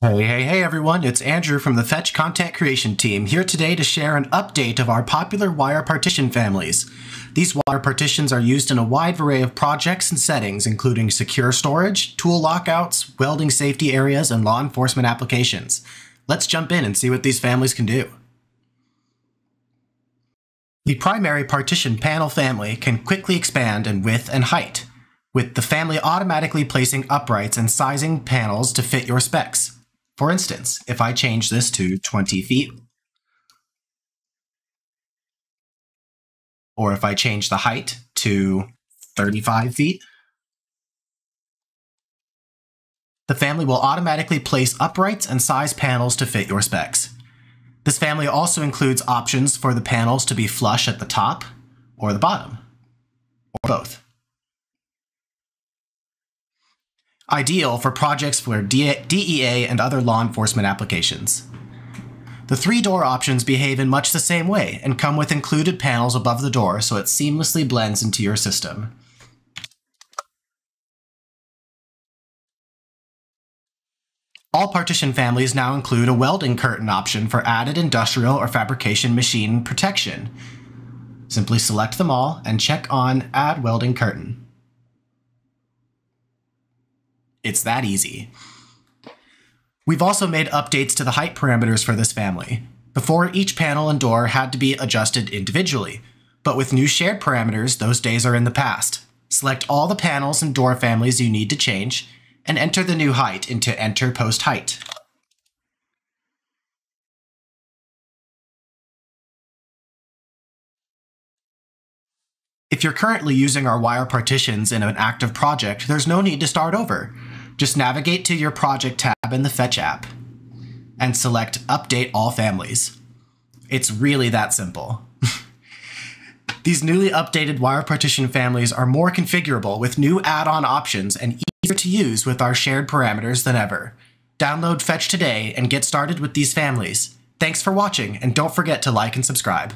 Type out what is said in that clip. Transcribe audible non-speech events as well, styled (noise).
Hey, hey, hey everyone, it's Andrew from the Fetch Content Creation team, here today to share an update of our popular wire partition families. These wire partitions are used in a wide array of projects and settings, including secure storage, tool lockouts, welding safety areas, and law enforcement applications. Let's jump in and see what these families can do. The primary partition panel family can quickly expand in width and height, with the family automatically placing uprights and sizing panels to fit your specs. For instance, if I change this to 20 feet, or if I change the height to 35 feet, the family will automatically place uprights and size panels to fit your specs. This family also includes options for the panels to be flush at the top or the bottom, or both. Ideal for projects for DEA and other law enforcement applications. The three door options behave in much the same way and come with included panels above the door so it seamlessly blends into your system. All partition families now include a welding curtain option for added industrial or fabrication machine protection. Simply select them all and check on Add Welding Curtain. It's that easy. We've also made updates to the height parameters for this family. Before, each panel and door had to be adjusted individually, but with new shared parameters, those days are in the past. Select all the panels and door families you need to change, and enter the new height into Enter Post Height. If you're currently using our wire partitions in an active project, there's no need to start over. Just navigate to your project tab in the Fetch app and select Update All Families. It's really that simple. (laughs) These newly updated wire partition families are more configurable with new add-on options and easier to use with our shared parameters than ever. Download Fetch today and get started with these families. Thanks for watching, and don't forget to like and subscribe.